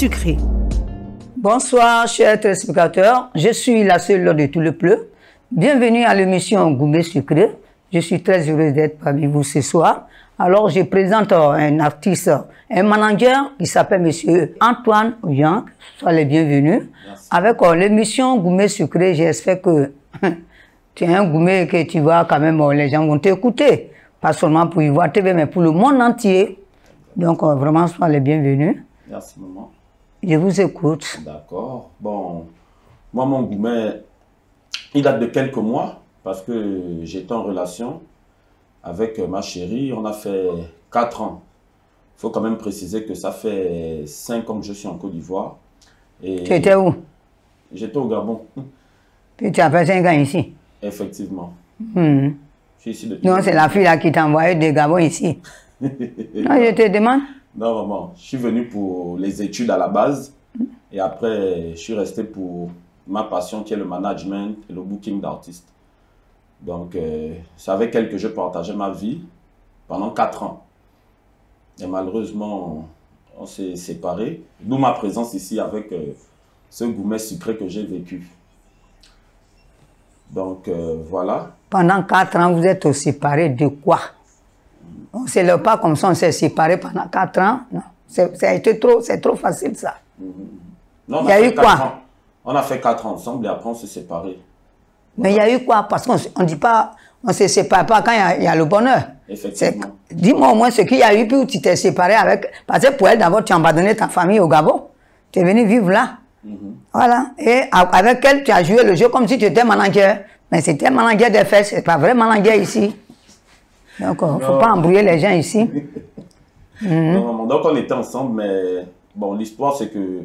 sucré. Bonsoir, chers téléspectateurs. Je suis la seule de tout le pleu. Bienvenue à l'émission Gourmet Sucré. Je suis très heureuse d'être parmi vous ce soir. Alors, je présente un artiste, un manager qui s'appelle Monsieur Antoine Yang. Soyez les bienvenus. Avec euh, l'émission Gourmet Sucré, j'espère que tu es un gourmet que tu vois quand même, euh, les gens vont t'écouter. Pas seulement pour y voir TV, mais pour le monde entier. Donc, euh, vraiment, soyez les bienvenus. Merci, maman. Je vous écoute. D'accord. Bon, moi, mon gourmet, il date de quelques mois parce que j'étais en relation avec ma chérie. On a fait 4 ans. Il faut quand même préciser que ça fait 5 ans que je suis en Côte d'Ivoire. Et Tu étais où? J'étais au Gabon, Puis tu as fait 5 ans ici? effectivement. Hmm. Je suis ici depuis. Non, c'est la fille là qui t'a envoyé des Gabon ici. Non, je te demande. Non, maman, je suis venu pour les études à la base et après, je suis resté pour ma passion qui est le management et le booking d'artistes. Donc, euh, c'est avec elle que je partageais ma vie pendant quatre ans. Et malheureusement, on s'est séparés, d'où ma présence ici avec euh, ce gourmet sucré que j'ai vécu. Donc, euh, voilà. Pendant 4 ans, vous êtes séparés de quoi? On ne le pas comme ça, on s'est séparés pendant 4 ans. Non, c'est trop, trop facile ça. Non, Il y a eu quoi? ans. On a fait quatre ans ensemble et après, on s'est séparés. Mais il y a eu quoi? Parce qu'on ne dit pas, on ne se sépare pas quand il y a, il y a le bonheur. Effectivement. Dis-moi au moins ce qu'il y a eu, puis où tu t'es séparé avec. Parce que pour elle, d'abord, tu as abandonné ta famille au Gabon. Tu es venu vivre là. Voilà. Et avec elle, tu as joué le jeu comme si tu étais manager. Mais c'était manager des fesses, c'est pas vrai manager ici. Donc, il ne faut pas embrouiller les gens ici. Non. Donc on était ensemble, mais bon, l'histoire c'est que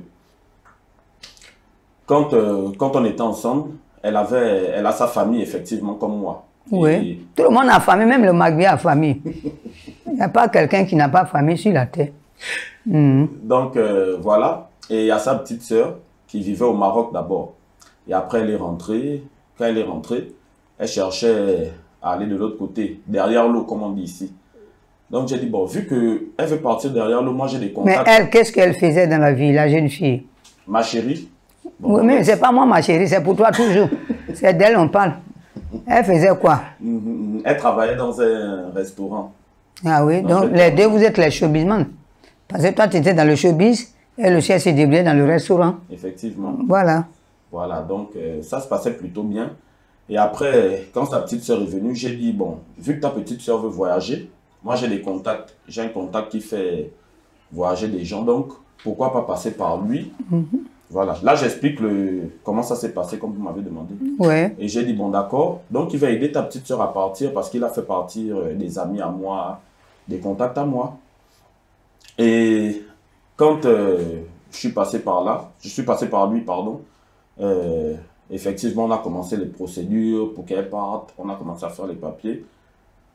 quand, euh, quand on était ensemble, elle, avait, elle a sa famille effectivement comme moi. Oui. Et- Tout le monde a famille, même le Magbi a famille. Il n'y a pas quelqu'un qui n'a pas famille sur la terre. Mhm. donc euh, voilà. Et il y a sa petite sœur qui vivait au Maroc d'abord. Et après elle est rentrée. Quand elle est rentrée, elle cherchait à aller de l'autre côté, derrière l'eau comme on dit ici. Donc j'ai dit, bon, vu qu'elle veut partir derrière l'eau, moi j'ai des Mais contacts. elle, qu'est-ce qu'elle faisait dans la vie, la jeune fille? Ma chérie. bon, Oui, mais c'est pas moi, ma chérie, c'est pour toi toujours. c'est d'elle on parle. Elle faisait quoi? Mhm, Elle travaillait dans un restaurant. Ah oui, donc les deux, vous êtes les showbizman. Parce que toi, tu étais dans le showbiz et le chef s'est débrouillé dans le restaurant. Effectivement. Voilà. Voilà, donc euh, ça se passait plutôt bien. Et après, quand sa petite soeur est venue, j'ai dit, bon, vu que ta petite soeur veut voyager, moi j'ai des contacts, j'ai un contact qui fait voyager des gens, donc pourquoi pas passer par lui? Voilà, là j'explique le, comment ça s'est passé, comme vous m'avez demandé. Ouais. Et j'ai dit, bon d'accord, donc il va aider ta petite soeur à partir parce qu'il a fait partir euh, des amis à moi, des contacts à moi. Et quand euh, je suis passé par là, je suis passé par lui, pardon, euh, effectivement on a commencé les procédures pour qu'elle parte, on a commencé à faire les papiers.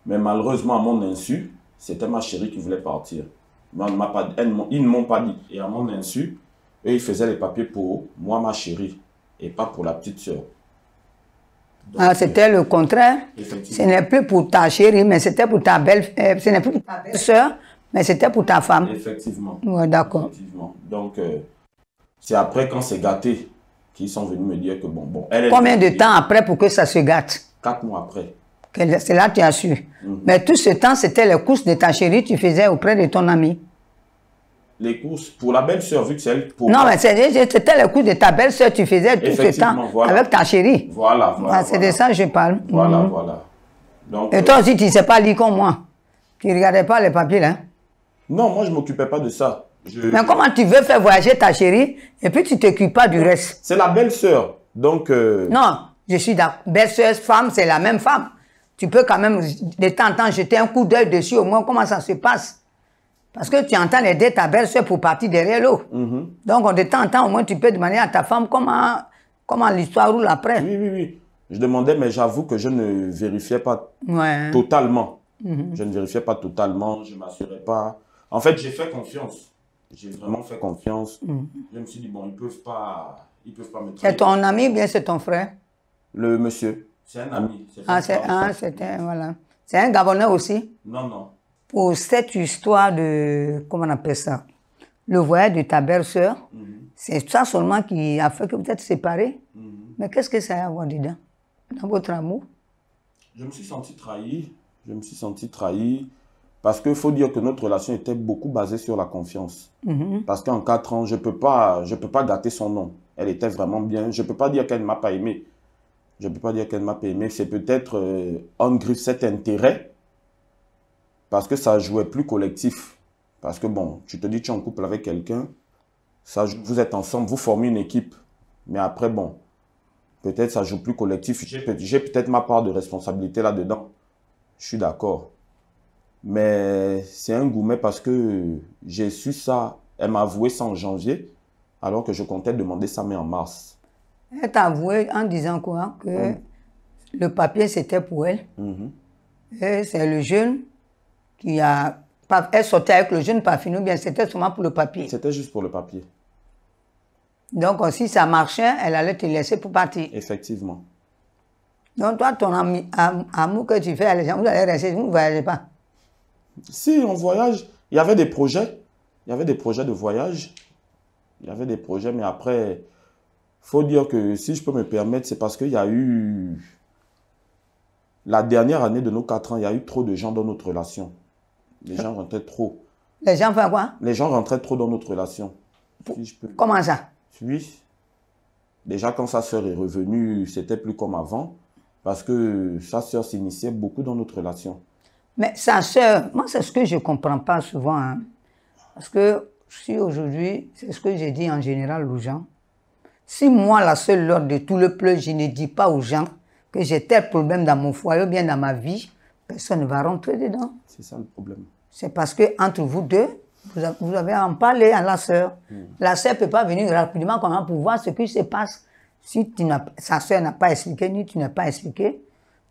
Mais malheureusement, à mon insu, c'était ma chérie qui voulait partir. Moi, elle m'a pas- elles m'ont- ils ne m'ont pas dit. Et à mon insu, eux, ils faisaient les papiers pour moi, ma chérie, et pas pour la petite soeur. Donc, Ah, c'était le contraire. Ce n'est plus pour ta chérie, mais c'était pour ta belle, euh, ce n'est plus pour ta belle sœur, mais c'était pour ta femme. Effectivement. Ouais, d'accord. Donc, euh, c'est après, quand c'est gâté, sont venus me dire que bon, bon. Elle, Combien de temps après pour que ça se gâte Quatre mois après. Que C'est là que tu as su. Mais tout ce temps, c'était les courses de ta chérie, tu faisais auprès de ton ami. Les courses, pour la belle-sœur, vu que c'est elle. Pour Non, mais c'était les courses de ta belle-sœur, tu faisais tout ce temps voilà. avec ta chérie. Voilà, voilà. Ah, c'est voilà. de ça que je parle. Voilà, Mhm. voilà. Donc, Et toi aussi, tu ne sais pas lire comme moi. Tu ne regardais pas les papiers, là. non, moi, je m'occupais pas de ça. Je- Mais comment tu veux faire voyager ta chérie et puis tu ne t'occupes pas du reste? C'est la belle-sœur. Donc, euh, Non, je suis d'accord. Belle-sœur, femme, c'est la même femme. Tu peux quand même, de temps en temps, jeter un coup d'œil dessus, au moins comment ça se passe? Parce que tu entends aider ta belle-sœur pour partir derrière l'eau. mhm. Donc, de temps en temps, au moins, tu peux demander à ta femme comment, comment l'histoire roule après. oui, oui, oui. Je demandais, mais j'avoue que je ne vérifiais pas Ouais. totalement. Mhm. Je ne vérifiais pas totalement, je ne m'assurais pas. En fait, j'ai fait confiance. J'ai vraiment fait confiance. Je me suis dit, bon, ils ne peuvent pas, ils peuvent pas me Mhm. C'est trahir. ton ami ou bien c'est ton frère? Le monsieur, c'est un ami. Ah, un c'est ah, c'était, voilà. C'est un Gabonais aussi? Non, non. Pour cette histoire de, comment on appelle ça? Le voyage de ta belle-sœur, c'est ça seulement qui a fait que vous êtes séparés? Mais qu'est-ce que ça a à voir dedans, dans votre amour? Je me suis senti trahi. Je me suis senti trahi. Parce qu'il faut dire que notre relation était beaucoup basée sur la confiance. Parce qu'en quatre ans, je ne peux, pas, je peux pas gâter son nom. Elle était vraiment bien. Je ne peux pas dire qu'elle ne m'a pas aimé. Je ne peux pas dire qu'elle ne m'a pas aimé. C'est peut-être euh, un griffe cet intérêt. Parce que ça jouait plus collectif. Parce que bon, tu te dis, tu es en couple avec quelqu'un. Ça, vous êtes ensemble, vous formez une équipe. Mais après, bon, peut-être ça joue plus collectif. J'ai peut-être ma part de responsabilité là-dedans. Je suis d'accord. Mais c'est un gourmet parce que j'ai su ça. Elle m'a avoué ça en janvier, alors que je comptais demander ça mais en mars. Elle t'a avoué en disant quoi? Que le papier c'était pour elle. Mhm. Et c'est le jeune qui a. Elle sortait avec le jeune parfumé, ou bien c'était seulement pour le papier? C'était juste pour le papier, Donc si ça marchait, elle allait te laisser pour partir. effectivement. Donc toi, ton ami, am- amour que tu fais à les gens, vous allez rester, vous ne voyagez pas? Si, on voyage. Il y avait des projets. Il y avait des projets de voyage. Il y avait des projets, mais après, faut dire que si je peux me permettre, c'est parce qu'il y a eu. La dernière année de nos quatre ans, il y a eu trop de gens dans notre relation. Les gens rentraient trop. Les gens font quoi? Les gens rentraient trop dans notre relation. Si je peux. Comment ça? Oui. Déjà, quand sa sœur est revenue, c'était plus comme avant. Parce que sa sœur s'initiait beaucoup dans notre relation. Mais sa sœur, moi, c'est ce que je ne comprends pas souvent. hein. Parce que si aujourd'hui, c'est ce que j'ai dit en général aux gens, si moi, la seule lors de tout le pleu, je ne dis pas aux gens que j'ai tel problème dans mon foyer ou bien dans ma vie, personne ne va rentrer dedans. C'est ça le problème. C'est parce que entre vous deux, vous avez, en parlé à la sœur. La sœur ne peut pas venir rapidement comment pour voir ce qui se passe. Si tu sa sœur n'a pas expliqué, ni tu n'as pas expliqué.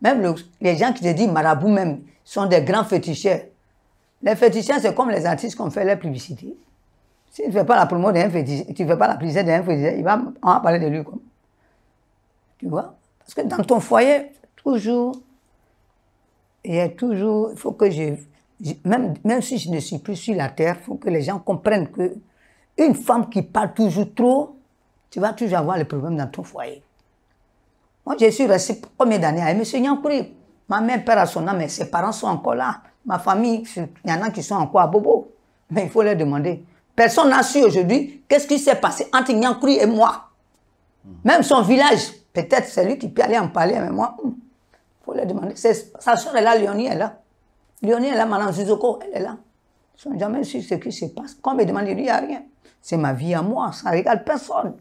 Même le- les gens qui te disent marabout même sont des grands féticheurs. Les féticheurs, c'est comme les artistes qui ont fait la publicité. Si tu ne fais pas la promo d'un féticheur, tu ne fais pas la publicité d'un féticheur, il va, on va parler de lui comme. Tu vois? Parce que dans ton foyer, toujours, il y a toujours, il faut que je, même, même si je ne suis plus sur la terre, il faut que les gens comprennent que une femme qui parle toujours trop, tu vas toujours avoir les problèmes dans ton foyer. Moi, je suis resté combien d'années avec M. Nyankouri. Ma mère perd à son âme, mais ses parents sont encore là. Ma famille, il y en a qui sont encore à Bobo. Mais il faut leur demander. Personne n'a su aujourd'hui qu'est-ce qui s'est passé entre Nyankouri et moi. Même son village, peut-être c'est lui qui peut aller en parler, mais moi, il faut leur demander. Sa soeur est là, Léonie est là. Léonie est là, Madame Zizoko, elle est là. Ils n'ont jamais su ce qui se passe. Quand on me demande, il n'y a rien. C'est ma vie à moi, ça ne regarde personne.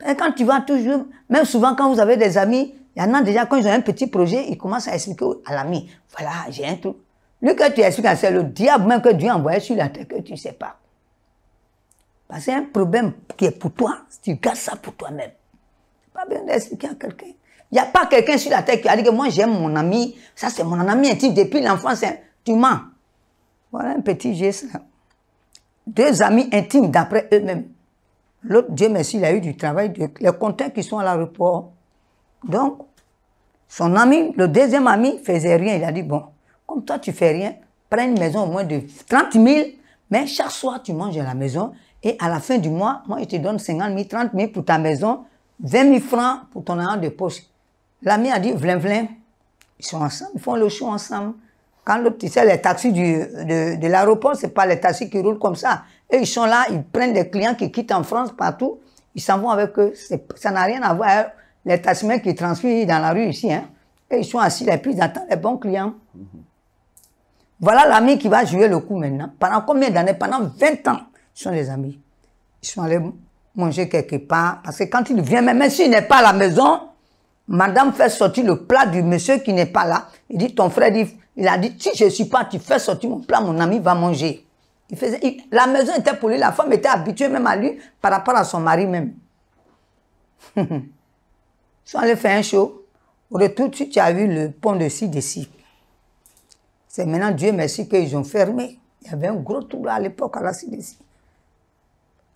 Quand tu vas toujours, même souvent quand vous avez des amis, il y en a déjà, quand ils ont un petit projet, ils commencent à expliquer à l'ami, voilà, j'ai un truc. Lui que tu expliques, c'est le diable même que Dieu a envoyé sur la terre que tu ne sais pas. Parce que c'est un problème qui est pour toi, tu gardes ça pour toi-même. Pas besoin d'expliquer à quelqu'un. Il n'y a pas quelqu'un sur la terre qui a dit que moi j'aime mon ami, ça c'est mon ami intime depuis l'enfance, hein. tu mens. Voilà un petit geste. Deux amis intimes d'après eux-mêmes. L'autre, Dieu merci, il a eu du travail, de- les contacts qui sont à l'aéroport. Donc, son ami, le deuxième ami, faisait rien. Il a dit, bon, comme toi tu fais rien, prends une maison au moins de 30 000, mais chaque soir tu manges à la maison et à la fin du mois, moi je te donne 50 000, 30 000 pour ta maison, 20 000 francs pour ton argent de poche. L'ami a dit, vlin, vlin. Ils sont ensemble, ils font le show ensemble. Quand l'autre, tu sais, les taxis du, de, de l'aéroport, c'est pas les taxis qui roulent comme ça. Et ils sont là, ils prennent des clients qui quittent en France partout, ils s'en vont avec eux. Ça n'a rien à voir avec les taximens qui transfèrent dans la rue ici. Hein. Et ils sont assis, les plus ils attendent les bons clients. Voilà l'ami qui va jouer le coup maintenant. Pendant combien d'années? Pendant 20 ans, ils sont des amis. Ils sont allés manger quelque part. Parce que quand il vient, même s'il n'est pas à la maison, madame fait sortir le plat du monsieur qui n'est pas là. Il dit, ton frère dit, il a dit, si je ne suis pas, tu fais sortir mon plat, mon ami va manger. La maison était pour lui, la femme était habituée même à lui par rapport à son mari même. Ils sont allés faire un show. Au retour, tu, tu as vu le pont de ci, C'est maintenant, Dieu merci, qu'ils ont fermé. Il y avait un gros trou à l'époque à la CDC.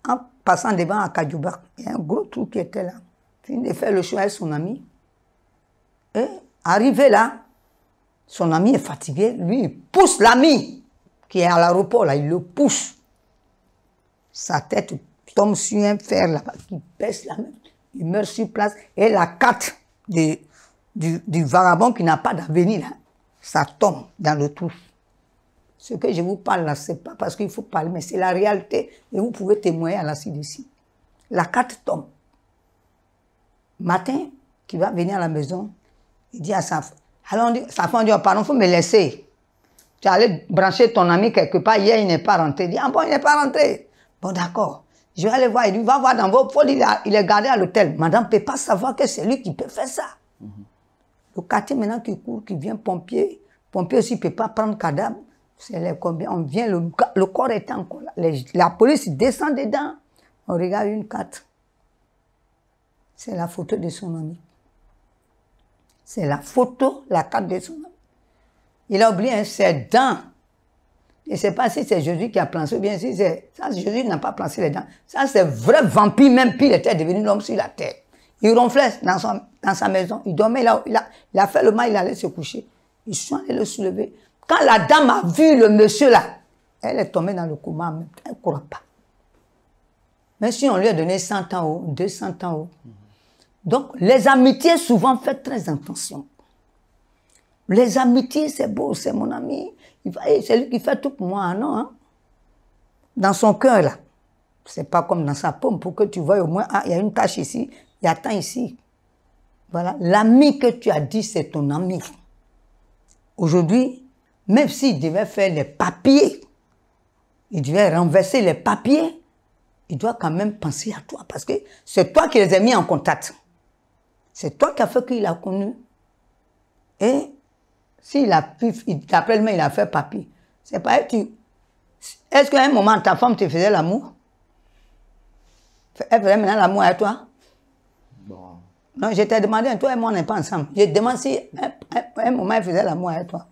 En passant devant à Kadjoubak, il y a un gros trou qui était là. Il de faire le show avec son ami. Et arrivé là, son ami est fatigué. Lui, il pousse l'ami qui est à l'aéroport là, il le pousse. sa tête tombe sur un fer là-bas, qui baisse la main, il meurt sur place, et la carte du, du vagabond qui n'a pas d'avenir, ça tombe dans le trou. Ce que je vous parle là, c'est pas parce qu'il faut parler, mais c'est la réalité, et vous pouvez témoigner à la CDC. La carte tombe. Matin, qui va venir à la maison, il dit à sa femme, alors sa femme dit, oh, pardon, il faut me laisser. Tu allais brancher ton ami quelque part, hier il n'est pas rentré. Il dit, ah bon, il n'est pas rentré. Bon, d'accord. Je vais aller voir. Il dit, va voir dans vos poils, il, est gardé à l'hôtel. Madame ne peut pas savoir que c'est lui qui peut faire ça. Mhm. Le quartier maintenant qui court, qui vient pompier, pompier aussi ne peut pas prendre cadavre. C'est les combien, on vient, le, corps est encore là. la police descend dedans. On regarde une carte. C'est la photo de son ami. C'est la photo, la carte de son ami. Il a oublié ses dents. Je ne sais pas si c'est Jésus qui a planté ou bien si c'est... Ça, Jésus n'a pas planté les dents. Ça, c'est vrai vampire, même il était devenu l'homme sur la terre. Il ronflait dans, sa maison. Il dormait là. Il a, il a fait le mal, il allait se coucher. Ils sont allés le soulever. Quand la dame a vu le monsieur là, elle est tombée dans le coma. Elle ne croit pas. Mais si on lui a donné 100 ans, 200 ans, donc, les amitiés, souvent, faites très attention. Les amitiés, c'est beau, c'est mon ami. C'est lui qui fait tout pour moi, non hein? Dans son cœur, là. C'est pas comme dans sa paume, pour que tu vois au moins, ah, il y a une tâche ici, il y a tant ici. Voilà. L'ami que tu as dit, c'est ton ami. Aujourd'hui, même s'il devait faire les papiers, il devait renverser les papiers, il doit quand même penser à toi, parce que c'est toi qui les as mis en contact. C'est toi qui as fait qu'il a connu. Et s'il a pu, il t'appelle, mais il a fait papier. C'est pas tu. Est-ce qu'à un moment, ta femme te faisait l'amour? Elle faisait maintenant l'amour avec toi? Bon. Non, je t'ai demandé, toi et moi, on n'est pas ensemble. Je te demande si à un, moment, elle faisait l'amour avec toi.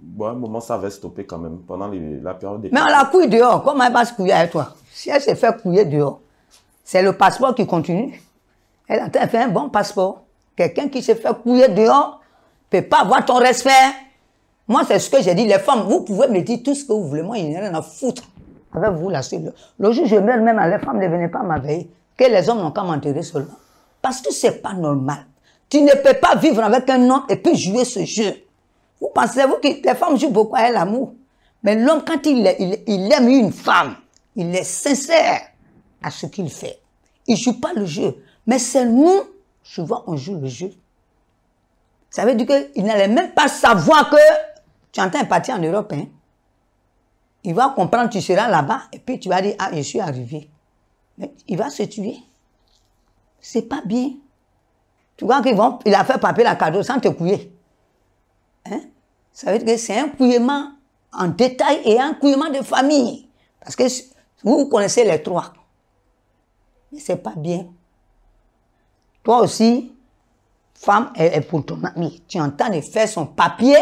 Bon, à un moment, ça avait stoppé quand même, pendant la période des... Mais on la couille dehors. Comment elle va se couiller avec toi? Si elle s'est fait couiller dehors, c'est le passeport qui continue. Elle a fait un bon passeport. Quelqu'un qui se fait couiller dehors ne peut pas avoir ton respect. Moi, c'est ce que j'ai dit. Les femmes, vous pouvez me dire tout ce que vous voulez. Moi, il n'y a rien à foutre avec vous là Le jour où je meurs même, les femmes ne venaient pas m'aveiller. Que les hommes n'ont qu'à m'enterrer seulement. Parce que c'est pas normal. Tu ne peux pas vivre avec un homme et puis jouer ce jeu. Vous pensez-vous que les femmes jouent beaucoup à l'amour Mais l'homme, quand il, il, il, aime une femme, il est sincère à ce qu'il fait. Il joue pas le jeu. Mais c'est nous, souvent, on joue le jeu. Ça veut dire qu'il n'allait même pas savoir que tu entends partir en Europe. Hein. Il va comprendre, tu seras là-bas, et puis tu vas dire, ah, je suis arrivé. Mais il va se tuer. C'est pas bien. Tu vois qu'il a fait papier la cadeau sans te couiller. Hein? Ça veut dire que c'est un couillement en détail et un couillement de famille. Parce que vous connaissez les trois. Mais c'est pas bien. Toi aussi, femme est pour ton ami. Tu entends de faire son papier.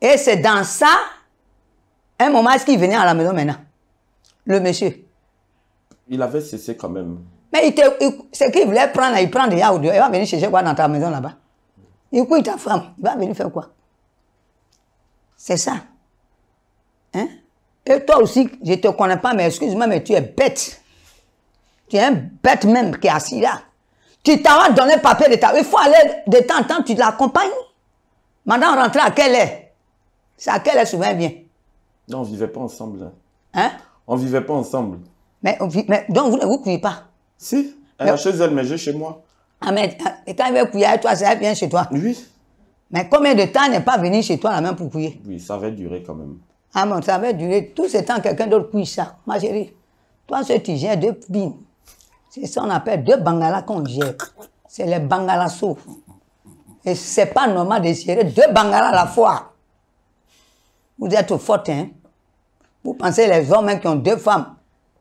Et c'est dans ça, un moment, est-ce qu'il venait à la maison maintenant? Le monsieur. Il avait cessé quand même. Mais il, c'est qu'il voulait prendre, il prend déjà Il va venir chercher quoi dans ta maison là-bas? Il couille ta femme. Il va venir faire quoi? C'est ça. Hein? Et toi aussi, je ne te connais pas, mais excuse-moi, mais tu es bête. Tu es un bête même qui est assis là. Tu t'en vas donner papier de ta... Il faut aller de temps en temps, tu l'accompagnes. Maintenant, rentrer à quelle heure? C'est à quelle heure souvent bien Non, on ne vivait pas ensemble. Hein? On ne vivait pas ensemble. Mais, mais donc, vous ne vous couillez pas? Si, elle est chez elle, mais je chez moi. Ah, mais et quand il va couiller avec toi, ça vient chez toi? Oui. Mais combien de temps n'est pas venu chez toi la même pour couiller? Oui, ça avait duré quand même. Ah bon, ça avait duré. Tout ce temps, quelqu'un d'autre couille ça. Ma chérie, toi, ce tu gères deux bines. C'est ça qu'on appelle deux bangalas qu'on gère. C'est les bangalas Et c'est pas normal de gérer deux bangalas à la fois. Vous êtes fort, hein? Vous pensez les hommes qui ont deux femmes.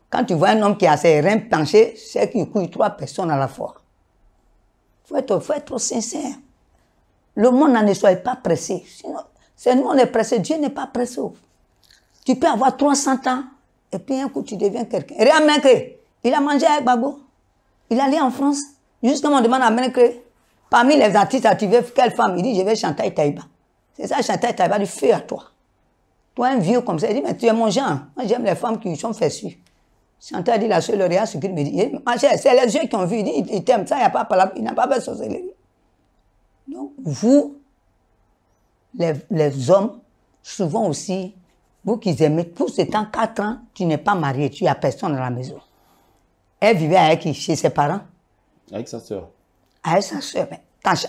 Quand tu vois un homme qui a ses reins penchés, c'est qu'il couille trois personnes à la fois. Faut être, faut être sincère. Le monde n'en soit pas pressé. Sinon, c'est nous, on est pressé. Dieu n'est pas pressé. Tu peux avoir 300 ans, et puis un coup, tu deviens quelqu'un. Rien il a mangé avec Babo. Il allait en France. Jusqu'à on demande à que parmi les artistes, tu veux quelle femme? Il dit, je vais chanter Taïba. C'est ça, chanter Taïba, du feu à toi. Toi, un vieux comme ça, il dit, mais tu es mon genre. Moi, j'aime les femmes qui sont fessues. Chantal dit la seule regarde ce qu'il me dit. Ma chère, c'est les yeux qui ont vu. Il dit, il t'aime. Ça, il n'y a pas parlé. Il n'a pas fait. Donc, vous, les, les hommes, souvent aussi, vous qui aimez, pour ce temps, 4 ans, tu n'es pas marié, tu n'as personne dans la maison. Elle vivait avec qui? Chez ses parents? Avec sa soeur. Avec sa soeur. Mais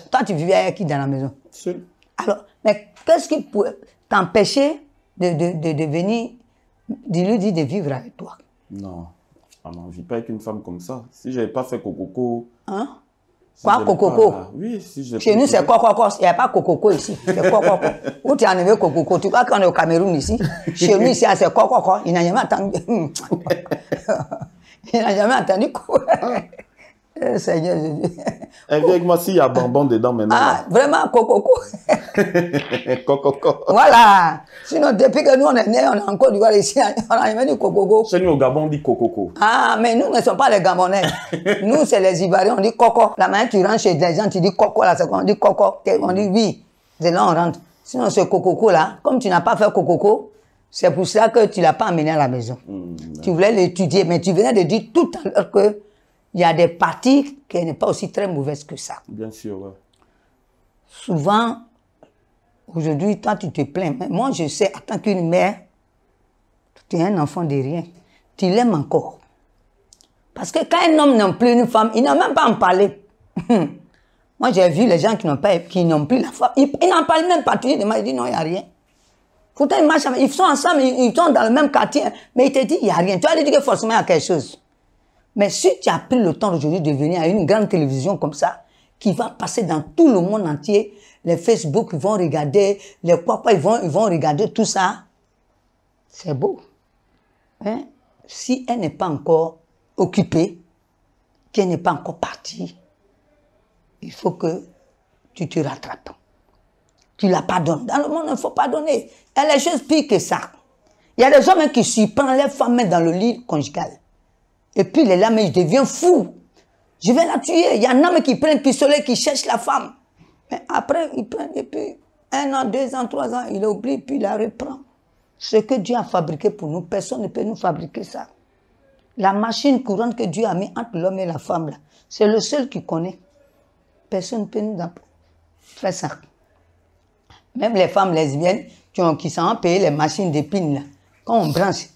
toi, tu vivais avec qui dans la maison? Seul. Alors, mais qu'est-ce qui pourrait t'empêcher de, de, de, de venir, de lui dire de vivre avec toi? Non. Ah je ne vis pas avec une femme comme ça. Si je n'avais pas fait Cococo. Hein? si Quoi, Cococo pas- Oui, si je. Chez nous, c'est quoi, quoi, quoi? Il n'y a pas cococo ici. C'est quoi, quoi, quoi? Où tu as enlevé cococo? Tu vois qu'on est au Cameroun ici? Chez nous, ici, c'est quoi, quoi, quoi? Il n'a jamais entendu. Il n'a jamais entendu quoi. Eh, Seigneur Jésus. Eh, viens avec moi s'il y a bonbon dedans maintenant. Ah, vraiment, cococo. Cococo. Voilà. Sinon, depuis que nous, on est nés, on est en Côte d'Ivoire ici, on a jamais dit cococo. Chez nous au Gabon, on dit Cococo. Ah, mais nous ne sommes pas les Gabonais. nous, c'est les Ivoiriens, on dit coco. La manière tu rentres chez les gens, tu dis coco, là, c'est quoi? On dit coco. On dit oui. C'est là on rentre. Sinon, ce cococo là, comme tu n'as pas fait cococo, c'est pour ça que tu l'as pas amené à la maison. Tu voulais l'étudier, mais tu venais de dire tout à l'heure que il y a des parties qui n'est pas aussi très mauvaises que ça. Bien sûr, ouais. Souvent, aujourd'hui, toi, tu te plains. Mais moi, je sais, en tant qu'une mère, tu es un enfant de rien. Tu l'aimes encore. Parce que quand un homme n'aime plus une femme, il n'a même pas en parler. moi, j'ai vu les gens qui n'ont pas, qui n'ont plus la femme. Ils, n'en parlent même pas. Tu dis, ils disent non, il n'y a rien. Pourtant, ils marchent, ils sont ensemble, ils, sont dans le même quartier. Mais ils te disent, il n'y a rien. Tu lui dire que forcément, il y a quelque chose. Mais si tu as pris le temps aujourd'hui de venir à une grande télévision comme ça, qui va passer dans tout le monde entier, les Facebook, vont regarder, les quoi, ils vont, ils vont regarder tout ça, c'est beau. Hein? Si elle n'est pas encore occupée, qu'elle n'est pas encore partie, il faut que tu te rattrapes. Tu la pardonnes. Dans le monde, il faut pardonner. Il y a des choses pires que ça. Il y a des hommes qui surprennent les femmes dans le lit conjugal. Et puis les lames, il devient fou. Je vais la tuer. Il y a un homme qui prend un pistolet, qui cherche la femme. Mais après, il prend, et puis un an, deux ans, trois ans, il oublie, puis il la reprend. Ce que Dieu a fabriqué pour nous, personne ne peut nous fabriquer ça. La machine courante que Dieu a mis entre l'homme et la femme, c'est le seul qui connaît. Personne ne peut nous faire ça. Même les femmes lesbiennes qui, ont, qui sont payé les machines d'épines, là, quand on branche,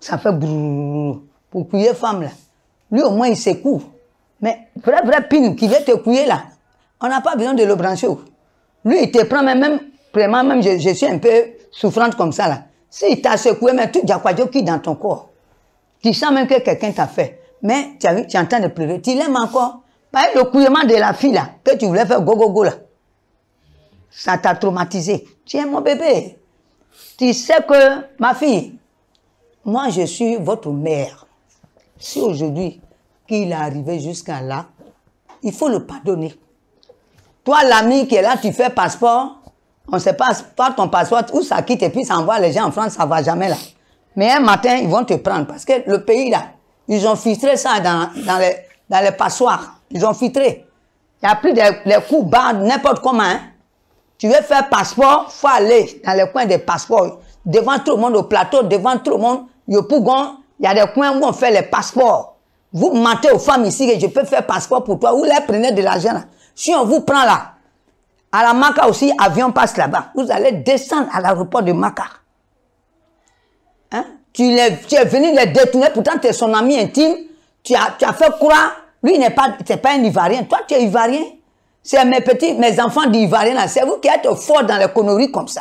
ça fait brrrr pour couiller femme là. Lui au moins il secoue. Mais vrai, vrai pin qui veut te couiller là, on n'a pas besoin de le brancher. Lui il te prend même, même vraiment même je, je suis un peu souffrante comme ça là. S'il t'a secoué, mais tout diaquadio qui dans ton corps? Tu sens même que quelqu'un t'a fait. Mais tu, tu es en train de pleurer. Tu l'aimes encore. Par le couillement de la fille là, que tu voulais faire go go go là. Ça t'a traumatisé. Tiens mon bébé. Tu sais que ma fille, moi je suis votre mère. Si aujourd'hui qu'il est arrivé jusqu'à là, il faut le pardonner. Toi, l'ami qui est là, tu fais passeport, on ne sait pas, toi, ton passeport, où ça quitte et puis ça envoie les gens en France, ça ne va jamais là. Mais un matin, ils vont te prendre parce que le pays là, ils ont filtré ça dans, dans, les, dans les passoires. Ils ont filtré. Il n'y a plus de les coups bas, n'importe comment. Hein. Tu veux faire passeport, il faut aller dans les coins des passeports. Devant tout le monde, au plateau, devant tout le monde, il y a des coins où on fait les passeports. Vous mentez aux femmes ici que je peux faire passeport pour toi. Vous les prenez de l'argent là. Si on vous prend là, à la Maca aussi, avion passe là-bas. Vous allez descendre à l'aéroport de Maca. Hein? Tu, es venu les détourner, pourtant tu es son ami intime. Tu as, tu as fait croire, lui n'est pas, pas un Ivoirien. Toi, tu es Ivoirien. C'est mes petits, mes enfants d'Ivoiriens. C'est vous qui êtes fort dans les conneries comme ça.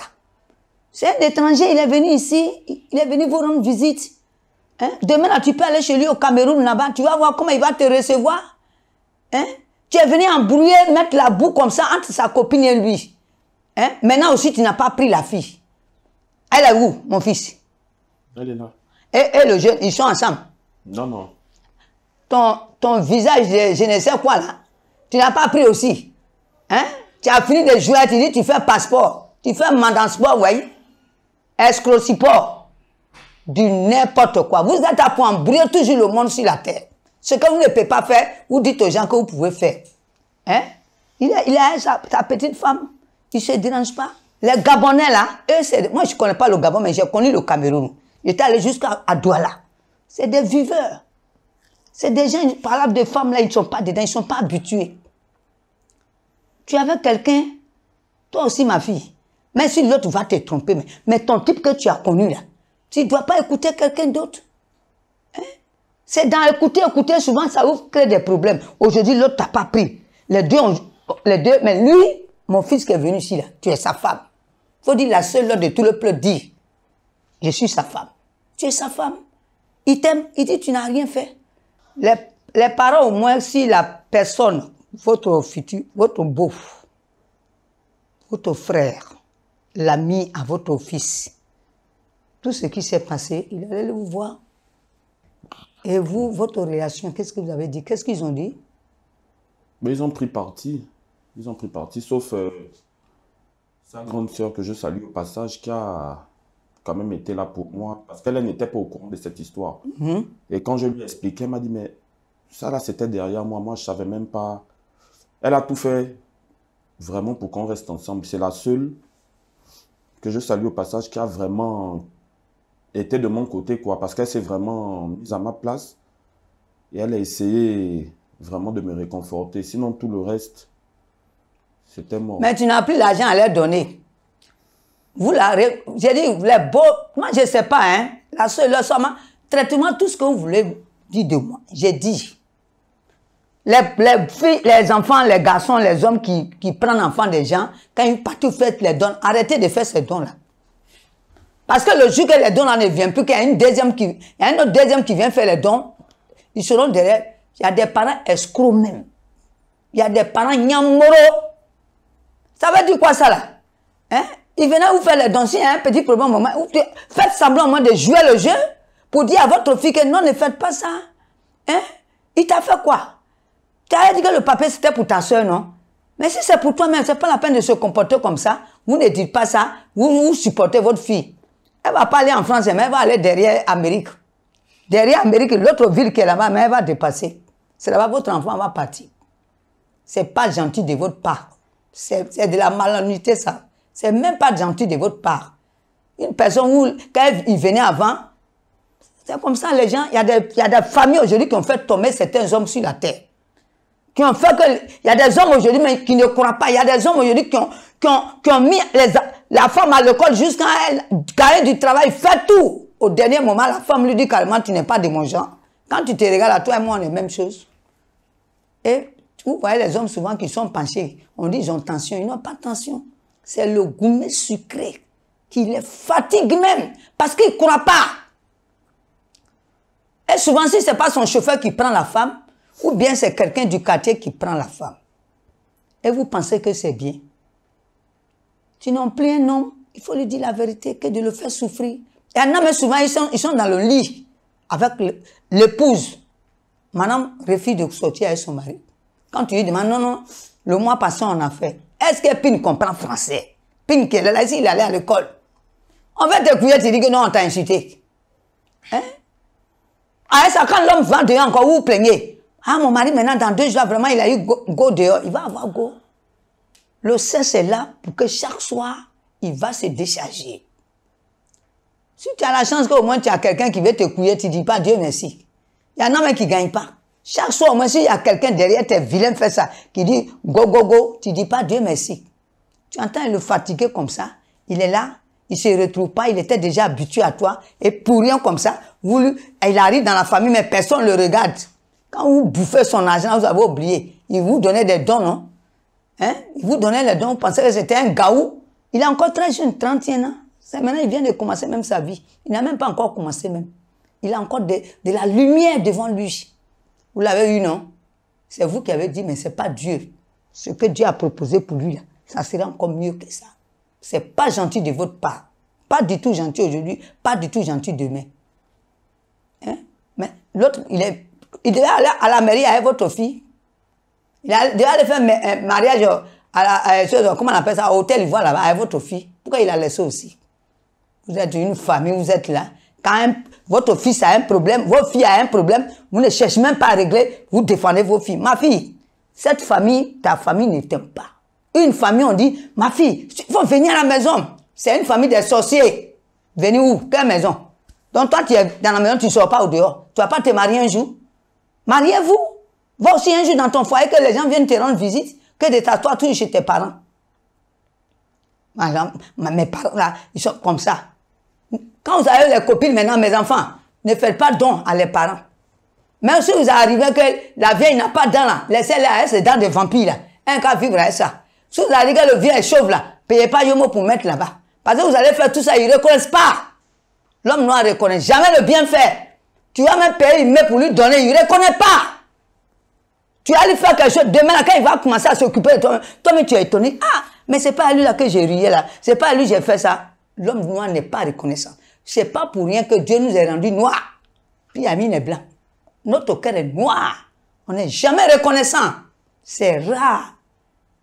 C'est un étranger, il est venu ici, il est venu vous rendre visite. Hein? Demain, là, tu peux aller chez lui au Cameroun, là-bas, tu vas voir comment il va te recevoir. Hein? Tu es venu embrouiller, mettre la boue comme ça entre sa copine et lui. Hein? Maintenant aussi, tu n'as pas pris la fille. Elle est où, mon fils? Elle est là. Et, et le jeune, ils sont ensemble. Non, non. Ton, ton visage, de, je ne sais quoi, là, tu n'as pas pris aussi. Hein? Tu as fini de jouer, tu dis, tu fais passeport. Tu fais mandat sport, vous voyez Escrociport. Du n'importe quoi. Vous êtes à pour embrouiller toujours le monde sur la terre. Ce que vous ne pouvez pas faire, vous dites aux gens que vous pouvez faire. Hein? Il a, il a sa, petite femme. Il ne se dérange pas. Les Gabonais, là, eux. Moi, je ne connais pas le Gabon, mais j'ai connu le Cameroun. J'étais allé jusqu'à Douala. C'est des viveurs. C'est des gens, par de femmes là, ils ne sont pas dedans, ils ne sont pas habitués. Tu es quelqu'un, toi aussi ma fille. Mais si l'autre va te tromper, mais, ton type que tu as connu là, tu ne dois pas écouter quelqu'un d'autre. Hein? C'est dans écouter, écouter, souvent ça crée des problèmes. Aujourd'hui, l'autre t'a pas pris. Les deux, les deux, mais lui, mon fils qui est venu ici là, tu es sa femme. Faut dire la seule de tout le peuple dit, je suis sa femme. Tu es sa femme. Il t'aime, il dit tu n'as rien fait. Les, les parents au moins, si la personne, votre futur, votre beau, votre frère, l'ami à votre fils, tout ce qui s'est passé, il allait vous voir. Et vous, votre relation, qu'est-ce que vous avez dit? Qu'est-ce qu'ils ont dit? Mais ils ont pris parti. Ils ont pris parti, sauf euh, sa grande sœur que je salue au passage, qui a quand même été là pour moi, parce qu'elle n'était pas au courant de cette histoire. Mhm. Et quand je lui ai expliqué, elle m'a dit, mais ça là, c'était derrière moi, moi je savais même pas. Elle a tout fait vraiment pour qu'on reste ensemble. C'est la seule que je salue au passage qui a vraiment été de mon côté, quoi, parce qu'elle s'est vraiment mise à ma place et elle a essayé vraiment de me réconforter. Sinon, tout le reste, c'était mort. Mais tu n'as plus l'argent à leur donner. Vous la, j'ai dit, les beaux, moi je ne sais pas, hein, la seule, le traitement, tout ce que vous voulez dire de moi. J'ai dit, les, les, filles, les enfants, les garçons, les hommes qui, qui prennent enfant des gens, quand ils partent faire les dons, arrêtez de faire ces dons-là. Parce que le jour que les dons ne viennent plus, qu'il y a une deuxième qui, il y a un autre deuxième qui vient faire les dons, ils seront derrière. Il y a des parents escrocs même. Il y a des parents nyamoro. Ça veut dire quoi ça là? Hein? Il venait vous faire les dons. S'il y a un petit problème, moment, faites semblant moi de jouer le jeu pour dire à votre fille que non, ne faites pas ça. Hein? Il t'a fait quoi? Tu as dit que le papier c'était pour ta soeur, non? Mais si c'est pour toi-même, c'est pas la peine de se comporter comme ça. Vous ne dites pas ça. Vous, supportez votre fille. Elle va pas aller en France, mais elle va aller derrière Amérique. Derrière Amérique, l'autre ville qui est là-bas, mais elle va dépasser. C'est là-bas votre enfant va partir. C'est pas gentil de votre part. C'est de la malhonnêteté, ça. C'est même pas gentil de votre part. Une personne où, quand il venait avant, c'est comme ça, les gens, il y a des familles aujourd'hui qui ont fait tomber certains hommes sur la terre. Qui ont fait que, il y a des hommes aujourd'hui mais qui ne croient pas. Il y a des hommes aujourd'hui qui ont, qui ont, qui ont mis les, la femme à l'école jusqu'à elle, gagner du travail, fait tout. Au dernier moment, la femme lui dit carrément, tu n'es pas de mon genre. Quand tu te regardes à toi et moi, on est la même chose. Et vous voyez les hommes souvent qui sont penchés. On dit ils ont tension. Ils n'ont pas tension. C'est le gourmet sucré qui les fatigue même parce qu'ils ne croient pas. Et souvent, si ce n'est pas son chauffeur qui prend la femme, ou bien c'est quelqu'un du quartier qui prend la femme, et vous pensez que c'est bien, tu n'as plus un homme, il faut lui dire la vérité, que de le faire souffrir. Et un homme, souvent, ils sont, ils sont dans le lit avec l'épouse. Madame refuse de sortir avec son mari. Quand tu lui demandes, non, non, le mois passé, on a fait. Est-ce que Pin comprend français? Pin qui est là, il allait à l'école. On va te couiller, tu dis que non, on t'a incité. Hein? Ah, ça, quand l'homme va dehors encore, vous, vous plaignez. Ah, mon mari, maintenant, dans deux jours, vraiment, il a eu go, dehors. Il va avoir go. Le sexe est là pour que chaque soir, il va se décharger. Si tu as la chance qu'au moins tu as quelqu'un qui veut te couiller, tu dis pas Dieu merci. Il y en a même qui ne gagnent pas. Chaque soir, au moins, s'il y a quelqu'un derrière tes vilains fait ça, qui dit go, go, go, tu dis pas Dieu merci. Tu entends le fatiguer comme ça, il est là, il se retrouve pas, il était déjà habitué à toi, et pour rien comme ça, il arrive dans la famille, mais personne ne le regarde. Quand vous bouffez son argent, vous avez oublié. Il vous donnait des dons, non? Hein? Il vous donnait les dons, vous pensez que c'était un gaou. Il est encore très jeune, 31 ans. Maintenant, il vient de commencer même sa vie. Il n'a même pas encore commencé même. Il a encore de, la lumière devant lui. Vous l'avez eu, non? C'est vous qui avez dit, mais ce n'est pas Dieu. Ce que Dieu a proposé pour lui, ça serait encore mieux que ça. C'est pas gentil de votre part. Pas du tout gentil aujourd'hui, pas du tout gentil demain. Hein? Mais l'autre, il, est, il devait aller à la mairie avec votre fille. Il devait aller faire un mariage à la, comment on appelle ça, à hôtel, il voit là-bas avec votre fille. Pourquoi il a laissé aussi? Vous êtes une famille, vous êtes là. Quand votre fils a un problème, votre fille a un problème, vous ne cherchez même pas à régler, vous défendez vos filles. Ma fille, cette famille, ta famille ne t'aime pas. Une famille, on dit, ma fille, il faut venir à la maison. C'est une famille des sorciers. Venez où? Quelle maison? Donc toi, tu es dans la maison, tu ne sors pas au dehors. Tu ne vas pas te marier un jour? Mariez-vous. Va aussi un jour dans ton foyer que les gens viennent te rendre visite, que de t'asseoir toujours chez tes parents. Mes parents, là, ils sont comme ça. Quand vous avez les copines maintenant, mes enfants, ne faites pas don à les parents. Même si vous arrivez que la vieille n'a pas de dents là, laissez-la, c'est dents de vampire là. Un cas vivre avec ça. Si vous arrivez que le vieux est chauve là, payez pas Yomo pour mettre là-bas. Parce que vous allez faire tout ça, ils ne reconnaissent pas. L'homme noir ne reconnaît jamais le bienfait. Tu vas même payer, il met pour lui donner, il ne reconnaît pas. Tu vas lui faire quelque chose, demain, quand il va commencer à s'occuper de toi, toi-même tu es étonné. Ah, mais c'est pas à lui là que j'ai rié là, c'est pas à lui que j'ai fait ça. L'homme noir n'est pas reconnaissant. C'est pas pour rien que Dieu nous a rendu noirs. Puis Yamine est blanc. Notre cœur est noir. On n'est jamais reconnaissant. C'est rare.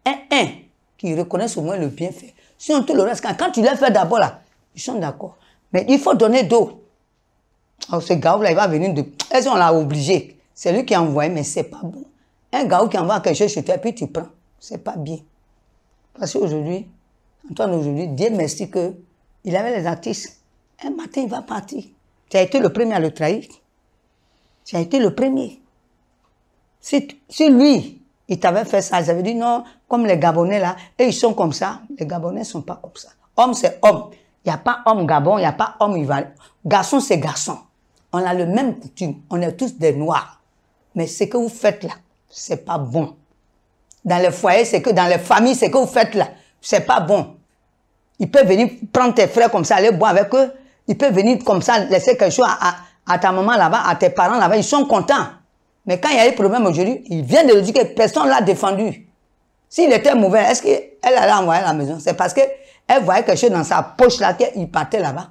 Un, un qui reconnaisse au moins le bienfait. Sinon, tout le reste, quand, tu l'as fait d'abord là, ils sont d'accord. Mais il faut donner d'eau. Oh, ce gars-là, il va venir de. Est-ce qu'on l'a obligé? C'est lui qui a envoyé, mais c'est pas bon. Un gars qui envoie quelque chose chez toi, puis tu prends. C'est pas bien. Parce qu'aujourd'hui, Antoine, aujourd'hui, Dieu merci que il avait les artistes. Un matin, il va partir. Tu as été le premier à le trahir. Tu as été le premier. Si, si lui, il t'avait fait ça, j'avais dit non, comme les Gabonais là, et ils sont comme ça. Les Gabonais ne sont pas comme ça. Homme, c'est homme. Il n'y a pas homme Gabon, il n'y a pas homme Ivoirien. Garçon, c'est garçon. On a le même coutume. On est tous des noirs. Mais ce que vous faites là, c'est pas bon. Dans les foyers, c'est que dans les familles, ce que vous faites là, c'est pas bon. Il peut venir prendre tes frères comme ça, aller boire avec eux. Il peut venir comme ça, laisser quelque chose à, à ta maman là-bas, à tes parents là-bas. Ils sont contents. Mais quand il y a eu problème aujourd'hui, il vient de le dire que personne l'a défendu. S'il était mauvais, est-ce qu'elle allait envoyer à la maison? C'est parce qu'elle voyait quelque chose dans sa poche là qu'il partait là-bas.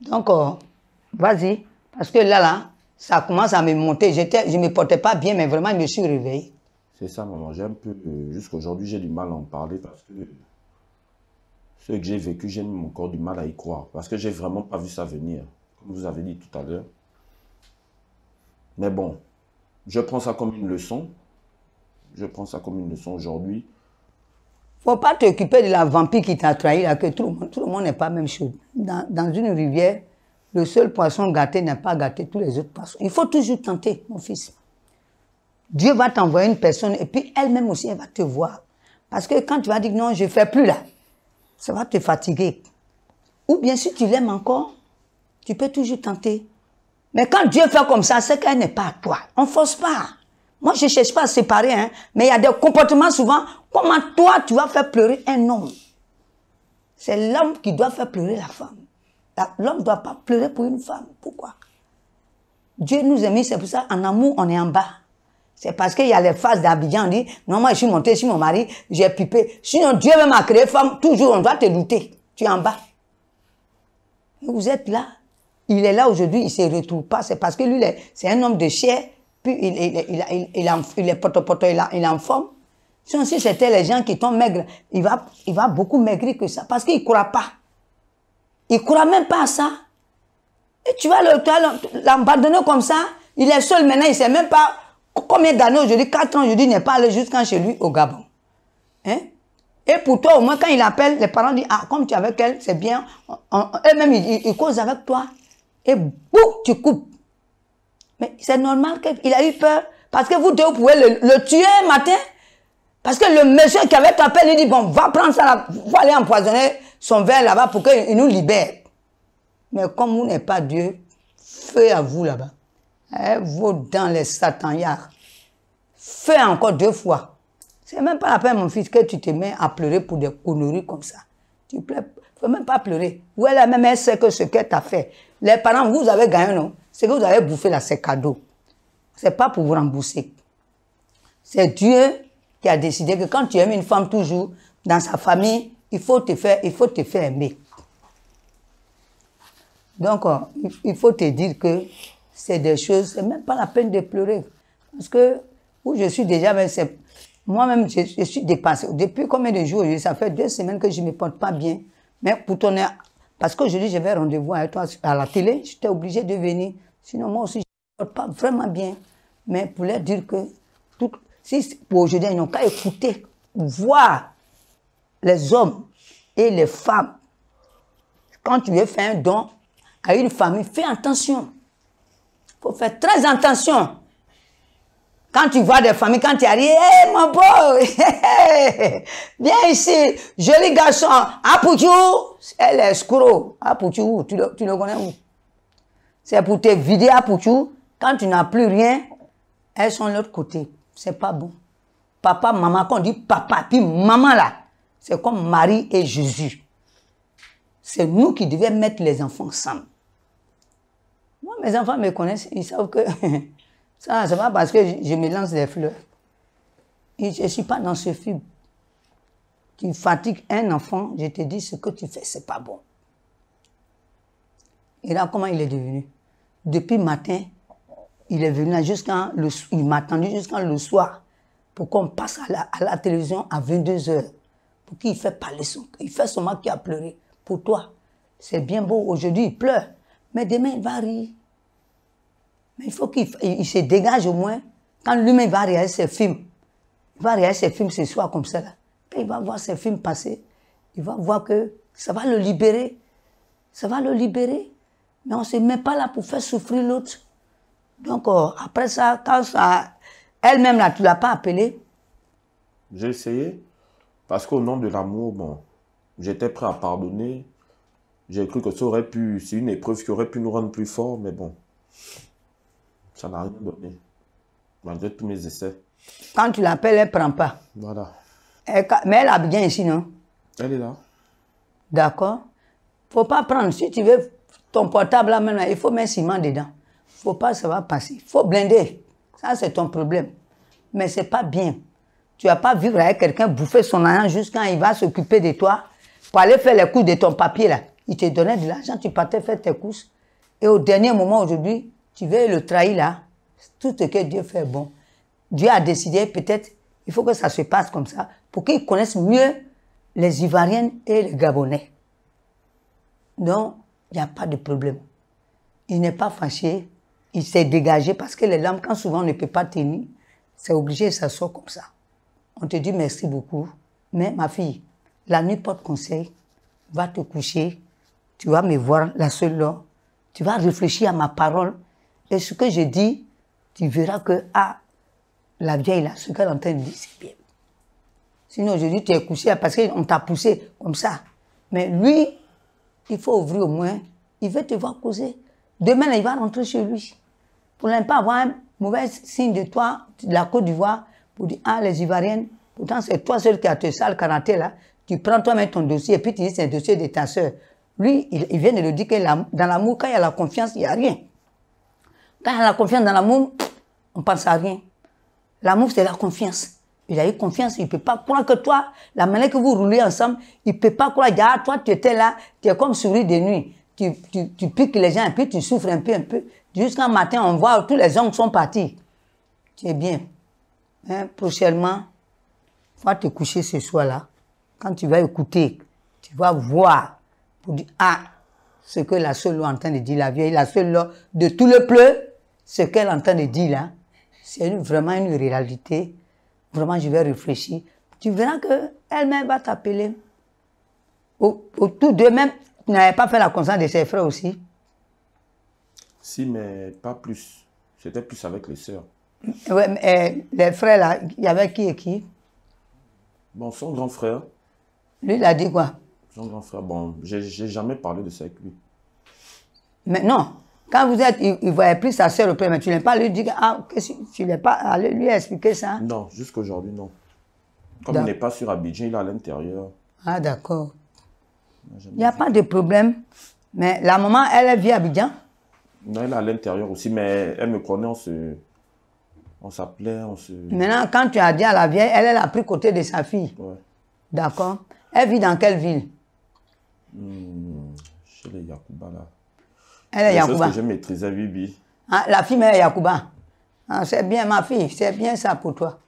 Donc, euh, vas-y. Parce que là, là, ça commence à me monter. je ne me portais pas bien, mais vraiment, je me suis réveillé. C'est ça, maman. J'ai un peu, euh, jusqu'aujourd'hui, j'ai du mal à en parler parce que ce que j'ai vécu, j'ai encore du mal à y croire. Parce que j'ai vraiment pas vu ça venir. Comme vous avez dit tout à l'heure. Mais bon, je prends ça comme une leçon. Je prends ça comme une leçon aujourd'hui. faut pas t'occuper de la vampire qui t'a trahi, là, que tout le monde, tout le monde n'est pas même chaud. Dans, dans, une rivière, le seul poisson gâté n'est pas gâté tous les autres poissons. Il faut toujours tenter, mon fils. Dieu va t'envoyer une personne et puis elle-même aussi, elle va te voir. Parce que quand tu vas dire non, je ne fais plus là, ça va te fatiguer. Ou bien si tu l'aimes encore, tu peux toujours tenter. Mais quand Dieu fait comme ça, c'est qu'elle n'est pas à toi. On ne force pas. Moi, je ne cherche pas à séparer, hein, mais il y a des comportements souvent, comment toi, tu vas faire pleurer un homme? C'est l'homme qui doit faire pleurer la femme. L'homme ne doit pas pleurer pour une femme. Pourquoi? Dieu nous a mis, c'est pour ça, en amour, on est en bas. C'est parce qu'il y a les phases d'Abidjan, on dit, non, moi, je suis monté chez mon mari, j'ai pipé. Sinon, Dieu même a créé femme, toujours, on doit te douter. Tu es en bas. Vous êtes là. Il est là aujourd'hui, il ne se retrouve pas. C'est parce que lui, c'est un homme de chair, puis il, il, il, il, il, est il, en forme. Si c'était les gens qui tombent maigres, il il va beaucoup maigrir que ça, parce qu'il ne croit pas. Il ne croit même pas à ça. Et tu vas l'abandonner comme ça, il est seul maintenant, il ne sait même pas combien d'années aujourd'hui, 4 ans aujourd'hui, il n'est pas allé jusqu'à chez lui au Gabon. Hein? Et pour toi, au moins, quand il appelle, les parents disent, ah, comme tu es avec elle, c'est bien. Eux-mêmes, ils, ils, causent avec toi et boum, tu coupes. Mais c'est normal qu'il a eu peur. Parce que vous deux, vous pouvez le, tuer un matin. Parce que le monsieur qui avait tapé, lui dit, bon, va prendre ça, là, va aller empoisonner son verre là-bas pour qu'il nous libère. Mais comme vous n'êtes pas Dieu, feu à vous là-bas. Eh, vous dans les satanyards. Fais encore deux fois. C'est même pas la peine, mon fils, que tu te mets à pleurer pour des conneries comme ça. Tu pleures, faut même pas pleurer. Ou elle, même, elle sait que ce qu'elle t'a fait. Les parents, vous avez gagné, non? C'est que vous avez bouffé là, c'est cadeau. C'est pas pour vous rembourser. C'est Dieu qui a décidé que quand tu aimes une femme toujours, dans sa famille, il faut te faire, il faut te faire aimer. Donc, euh, il faut te dire que c'est des choses, c'est même pas la peine de pleurer. Parce que, où je suis déjà, moi-même, je, je, suis dépassé. Depuis combien de jours, ça fait deux semaines que je ne me porte pas bien. Mais pour ton parce qu'aujourd'hui, j'avais rendez-vous avec toi à la télé, j'étais obligé de venir. Sinon, moi aussi, je ne me porte pas vraiment bien. Mais pour leur dire que, si pour aujourd'hui, ils n'ont qu'à écouter, voir les hommes et les femmes. Quand tu veux faire un don, à une famille, fais attention. Il faut faire très attention. Quand tu vois des familles, quand tu arrives, hé mon beau, viens ici, joli garçon, Apouchou, elle est escroc. Apouchou, tu le, tu le connais où? C'est pour te vider Apouchou. Quand tu n'as plus rien, elles sont de l'autre côté. C'est pas bon. Papa, maman, quand on dit papa, puis maman là, c'est comme Marie et Jésus. C'est nous qui devions mettre les enfants ensemble. Moi, mes enfants me connaissent, ils savent que ça, c'est pas parce que je me lance des fleurs. Je ne suis pas dans ce film. Tu fatigues un enfant, je te dis ce que tu fais, c'est pas bon. Et là, comment il est devenu? Depuis matin, il est venu jusqu'à le il m'a attendu jusqu'à le soir pour qu'on passe à la, à la, télévision à 22 heures. Pour qu'il fait parler son Il fait son qui a pleuré. Pour toi, c'est bien beau. Aujourd'hui, il pleure. Mais demain, il va rire. Mais il faut qu'il se dégage au moins. Quand lui-même va regarder ses films, il va regarder ses films ce soir comme ça. Là. il va voir ses films passer, il va voir que ça va le libérer. Ça va le libérer. Mais on ne se met pas là pour faire souffrir l'autre. Donc, euh, après ça, quand ça, elle-même, là, tu ne l'as pas appelée J'ai essayé. Parce qu'au nom de l'amour, bon, j'étais prêt à pardonner. J'ai cru que ça aurait pu, c'est une épreuve qui aurait pu nous rendre plus forts, mais bon, ça n'a rien donné. Malgré tous mes essais. Quand tu l'appelles, elle ne prend pas. Voilà. mais elle a bien ici, non? Elle est là. D'accord. Il ne faut pas prendre, si tu veux ton portable là maintenant, il faut mettre ciment dedans. Il ne faut pas, ça va passer. Il faut blinder. Ça, c'est ton problème. Mais ce n'est pas bien. Tu vas pas vivre avec quelqu'un, bouffer son argent jusqu'à il va s'occuper de toi pour aller faire les courses de ton papier là. Il te donnait de l'argent, tu partais faire tes courses. Et au dernier moment aujourd'hui, tu veux le trahir là. Tout ce que Dieu fait bon. Dieu a décidé peut-être, il faut que ça se passe comme ça, pour qu'ils connaissent mieux les Ivoiriennes et les Gabonais. Donc, il n'y a pas de problème. Il n'est pas fâché, il s'est dégagé parce que les lames, quand souvent on ne peut pas tenir, c'est obligé, ça sort comme ça. On te dit merci beaucoup, mais ma fille, la nuit porte conseil, va te coucher, tu vas me voir la seule là, tu vas réfléchir à ma parole, et ce que je dis, tu verras que, ah, la vieille là, ce qu'elle entend dire, c'est bien. Sinon, aujourd'hui, tu es couché parce qu'on t'a poussé comme ça. Mais lui, il faut ouvrir au moins, il veut te voir causer. Demain, il va rentrer chez lui. Pour ne pas avoir un mauvais signe de toi, de la Côte d'Ivoire, pour dire, ah, les Ivoiriennes, pourtant c'est toi seul qui as te sale caractère là, tu prends toi-même ton dossier et puis tu dis c'est un dossier de ta soeur. Lui, il, vient de le dire que dans l'amour, quand il y a la confiance, il n'y a rien. Quand il y a la confiance dans l'amour, on pense à rien. L'amour, c'est la confiance. Il a eu confiance, il ne peut pas croire que toi, la manière que vous roulez ensemble, il ne peut pas croire, ah, toi, tu étais là, tu es comme souris de nuit. Tu, piques les gens et puis tu souffres un peu, un peu. Jusqu'à matin, on voit tous les hommes sont partis. Tu es bien. Hein, prochainement, va te coucher ce soir-là. Quand tu vas écouter, tu vas voir ah, ce que la seule loi entend de dire, la vieille, la seule loi de tout le pleu, ce qu'elle entend de dire là, c'est vraiment une réalité. Vraiment, je vais réfléchir. Tu verras que elle-même va t'appeler. Autour d'eux-mêmes, tu n'avais pas fait la conscience de ses frères aussi. Si, mais pas plus. C'était plus avec les sœurs. Ouais, mais, euh, les frères là, il y avait qui et qui? Bon, son grand frère. Lui, il a dit quoi? Son grand frère, bon, j'ai jamais parlé de ça avec lui. Mais non, quand vous êtes, il, il voyait plus sa sœur au premier, mais tu n'as pas lui dire, ah, que tu n'as pas allé lui expliquer ça? Non, jusqu'aujourd'hui, non. Comme il n'est pas sur Abidjan, il est à l'intérieur. Ah, d'accord. Il n'y a pas de problème. Mais la maman, elle vit à Abidjan? Non, elle est à l'intérieur aussi, mais elle me connaît, on se... On s'appelait, on se... Maintenant, quand tu as dit à la vieille, elle, elle a pris côté de sa fille. Ouais. D'accord. Elle vit dans quelle ville? Hmm, chez les Yakuba, là. Elle est Les Yakuba. que j'ai maîtrisé, Bibi. Ah, la fille est Yakuba. Ah, c'est bien, ma fille, c'est bien ça pour toi.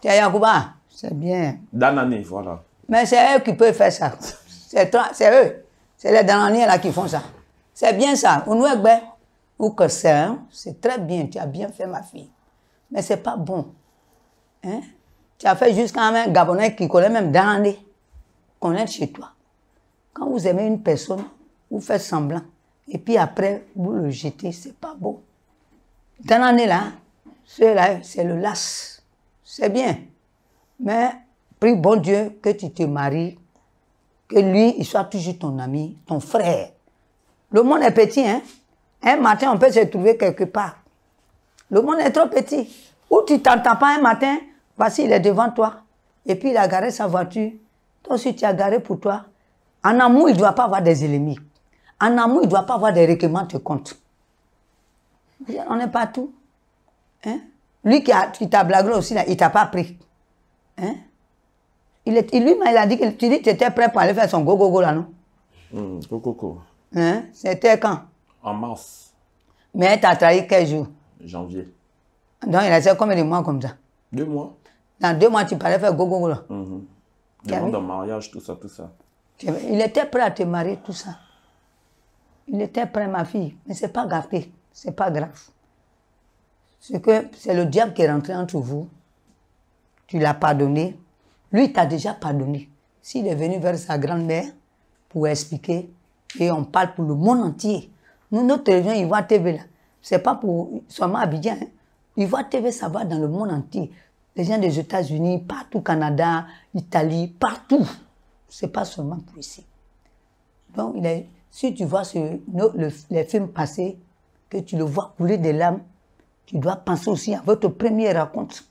Tu es Yakuba, c'est bien. Danane, voilà. Mais c'est eux qui peuvent faire ça. C'est c'est eux. C'est les Dananiens là qui font ça. C'est bien ça. C'est, hein, c'est très bien. Tu as bien fait, ma fille. Mais c'est pas bon. Hein? Tu as fait jusqu'à un Gabonais qui connaît même Danane, connaître chez toi. Quand vous aimez une personne, vous faites semblant. Et puis après, vous le jetez, c'est pas beau. Dans l'année là, là c'est le las. C'est bien. Mais prie bon Dieu que tu te maries, que lui, il soit toujours ton ami, ton frère. Le monde est petit, hein? Un matin, on peut se trouver quelque part. Le monde est trop petit. Ou tu t'entends pas un matin, voici, il est devant toi. Et puis il a garé sa voiture. Toi aussi, tu as garé pour toi. En amour, il ne doit pas avoir des ennemis. En amour, il ne doit pas avoir des règlements de compte. On n'est pas tout. Hein? Lui qui, t'a blagué aussi, là, il t'a pas pris. Hein? Il est, lui, il a dit que tu dis tu étais prêt pour aller faire son go-go-go là, non? Mmh, go-go-go. Hein? C'était quand? En mars. Mais t'as trahi quel jour? Janvier. Donc il a fait combien de mois comme ça? Deux mois. Dans deux mois, tu parlais faire go-go-go là? Mmh. Demande de mariage, tout ça, tout ça. Il était prêt à te marier, tout ça. Il était prêt, ma fille. Mais c'est pas grave. C'est pas grave. C'est que c'est le diable qui est rentré entre vous. Tu l'as pardonné. Lui, t'a déjà pardonné. S'il est venu vers sa grand-mère pour expliquer, et on parle pour le monde entier. Nous, notre télévision, il voit TV là. C'est pas pour seulement Abidjan. Hein. Il voit TV, ça va dans le monde entier. Les gens des États-Unis, partout, Canada, Italie, partout. C'est pas seulement pour ici. Donc, si tu vois ce, les films passés, que tu le vois couler des larmes, tu dois penser aussi à votre premier raconte.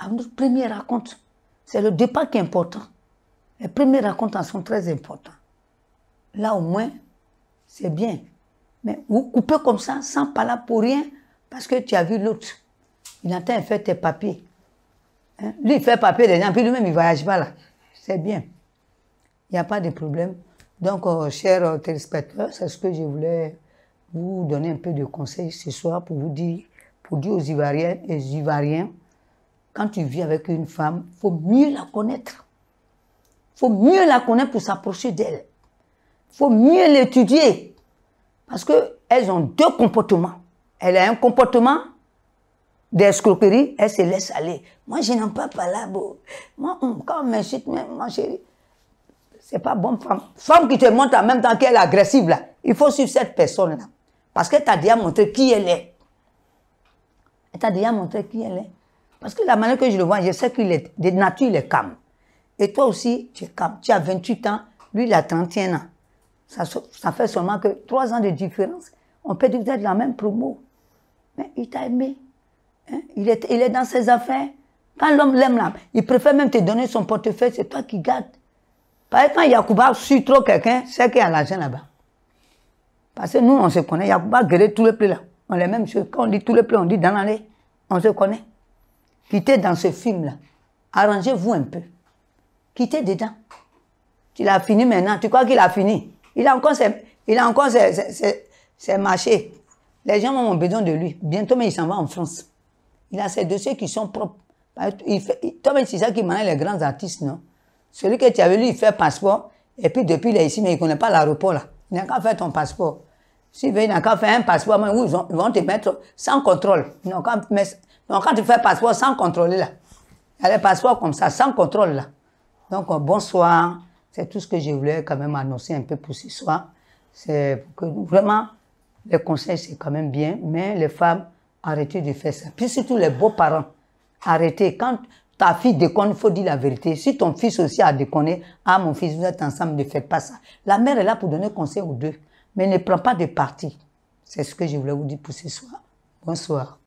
À notre premier raconte. C'est le départ qui est important. Les premiers racontes sont très importants. Là, au moins, c'est bien. Mais vous coupez comme ça, sans parler pour rien, parce que tu as vu l'autre. Il entend faire tes papiers. Hein? Lui, il fait papier des gens, puis lui-même, il ne voyage pas là. C'est bien. Il n'y a pas de problème. Donc, euh, chers téléspectateurs, c'est ce que je voulais vous donner un peu de conseils ce soir pour vous dire, pour dire aux Ivoiriens et Ivoiriens, quand tu vis avec une femme, il faut mieux la connaître. Il faut mieux la connaître pour s'approcher d'elle. Il faut mieux l'étudier. Parce qu'elles ont deux comportements. Elle a un comportement d'escroquerie, elle se laisse aller. Moi, je n'aime pas parler. Moi, quand on m'insulte, ma chérie, c'est pas bon femme. Femme qui te montre en même temps qu'elle est agressive, là. Il faut suivre cette personne-là. Parce qu'elle t'a déjà montré qui elle est. Elle t'a déjà montré qui elle est. Parce que la manière que je le vois, je sais qu'il est, de nature, il est calme. Et toi aussi, tu es calme. Tu as 28 ans, lui, il a 31 ans. Ça, fait seulement que 3 ans de différence. On peut dire que vous êtes la même promo. Mais il t'a aimé. Hein? Il, est, il est dans ses affaires. Quand l'homme l'aime là, il préfère même te donner son portefeuille, c'est toi qui gardes. Par exemple, quand Yacouba suit trop quelqu'un, c'est qu'il y a l'argent là-bas. Parce que nous, on se connaît. Yacouba guérit tous les plaies là. On les choses. Quand on dit tous les plaies, on dit dans l'année. On se connaît. Quittez dans ce film-là. Arrangez-vous un peu. Quittez dedans. Tu l'as fini maintenant. Tu crois qu'il a fini? Il a encore ses, il a encore ses, marchés. Les gens ont besoin de lui. Bientôt, mais il s'en va en France. Il a ses dossiers qui sont propres. Il fait, c'est ça qui manage les grands artistes, non? Celui que tu avais lu, il fait passeport, et puis depuis il est ici, mais il ne connaît pas l'aéroport là. Il n'a qu'à faire ton passeport. S'il veut, il n'a qu'à faire un passeport, mais où ils, vont te mettre sans contrôle. Donc quand tu fais passeport sans contrôler là, il y a les passeports comme ça, sans contrôle là. Donc bonsoir, c'est tout ce que je voulais quand même annoncer un peu pour ce soir. C'est que vraiment, les conseils c'est quand même bien, mais les femmes, arrêtez de faire ça. Puis surtout les beaux-parents, arrêtez. Quand ta fille déconne, il faut dire la vérité. Si ton fils aussi a déconné, ah mon fils, vous êtes ensemble, ne faites pas ça. La mère est là pour donner conseil aux deux, mais ne prend pas de parti. C'est ce que je voulais vous dire pour ce soir. Bonsoir.